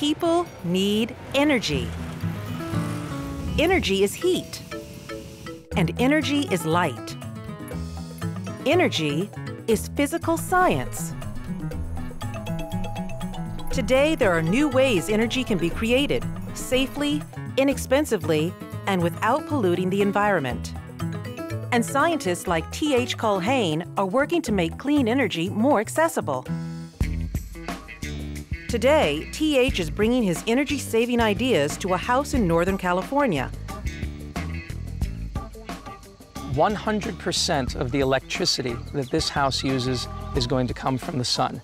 People need energy. Energy is heat, and energy is light. Energy is physical science. Today, there are new ways energy can be created safely, inexpensively, and without polluting the environment. And scientists like T.H. Culhane are working to make clean energy more accessible. Today, TH is bringing his energy saving ideas to a house in Northern California. 100% of the electricity that this house uses is going to come from the sun.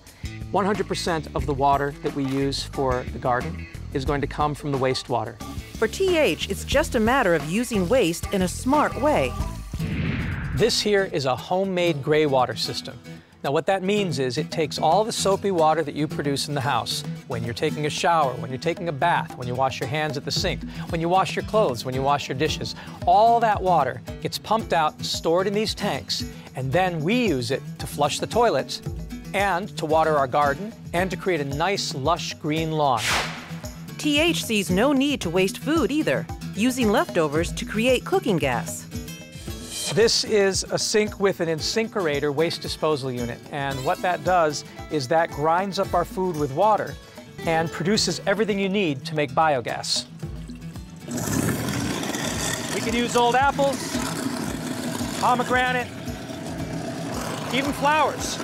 100% of the water that we use for the garden is going to come from the wastewater. For TH, it's just a matter of using waste in a smart way. This here is a homemade gray water system. Now what that means is it takes all the soapy water that you produce in the house, when you're taking a shower, when you're taking a bath, when you wash your hands at the sink, when you wash your clothes, when you wash your dishes, all that water gets pumped out, stored in these tanks, and then we use it to flush the toilets and to water our garden and to create a nice lush green lawn. TH sees no need to waste food either, using leftovers to create cooking gas. This is a sink with an InSinkErator waste disposal unit. And what that does is that grinds up our food with water and produces everything you need to make biogas. We can use old apples, pomegranate, even flowers.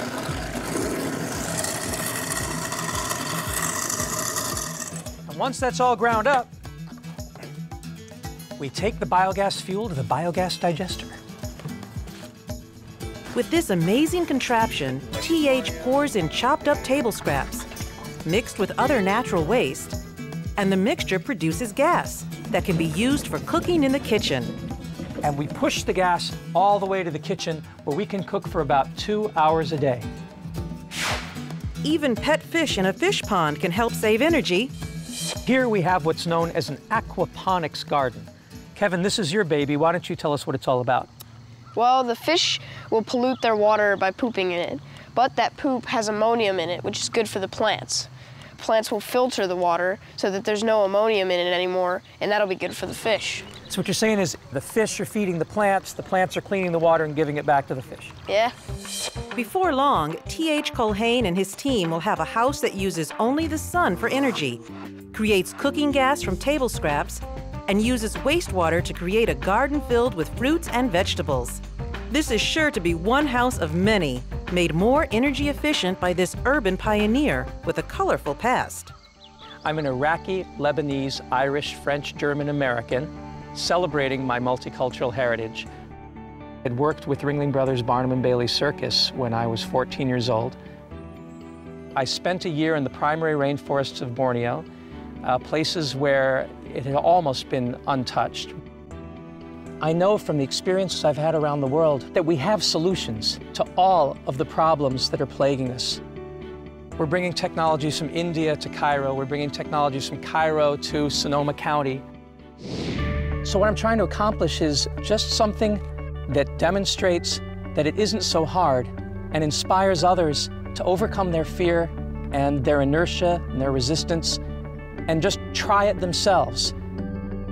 And once that's all ground up, we take the biogas fuel to the biogas digester. With this amazing contraption, TH pours in chopped up table scraps, mixed with other natural waste, and the mixture produces gas that can be used for cooking in the kitchen. And we push the gas all the way to the kitchen where we can cook for about two hours a day. Even pet fish in a fish pond can help save energy. Here we have what's known as an aquaponics garden. Kevin, this is your baby. Why don't you tell us what it's all about? Well, the fish will pollute their water by pooping in it, but that poop has ammonium in it, which is good for the plants. Plants will filter the water so that there's no ammonium in it anymore, and that'll be good for the fish. So what you're saying is the fish are feeding the plants, the plants are cleaning the water and giving it back to the fish. Yeah? Before long, T.H. Culhane and his team will have a house that uses only the sun for energy, creates cooking gas from table scraps, and uses wastewater to create a garden filled with fruits and vegetables. This is sure to be one house of many, made more energy efficient by this urban pioneer with a colorful past. I'm an Iraqi, Lebanese, Irish, French, German American celebrating my multicultural heritage. I had worked with Ringling Brothers Barnum and Bailey Circus when I was 14 years old. I spent a year in the primary rainforests of Borneo, uh, places where it had almost been untouched. I know from the experiences I've had around the world that we have solutions to all of the problems that are plaguing us. We're bringing technologies from India to Cairo. We're bringing technologies from Cairo to Sonoma County. So what I'm trying to accomplish is just something that demonstrates that it isn't so hard and inspires others to overcome their fear and their inertia and their resistance and just try it themselves.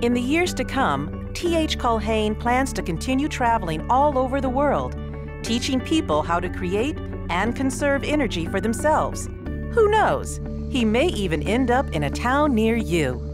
In the years to come, T.H. Culhane plans to continue traveling all over the world, teaching people how to create and conserve energy for themselves. Who knows? He may even end up in a town near you.